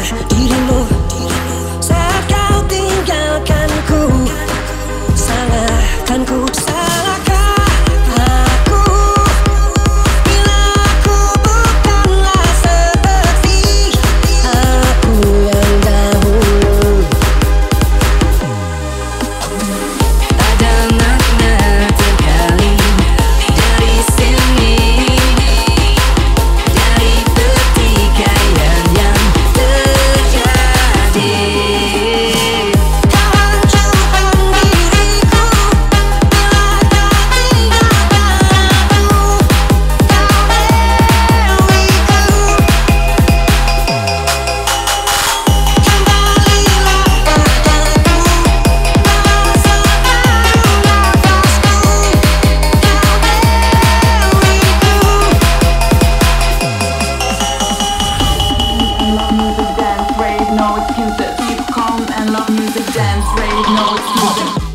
dirimu excuses. Keep calm and love music, dance, rave, no excuses.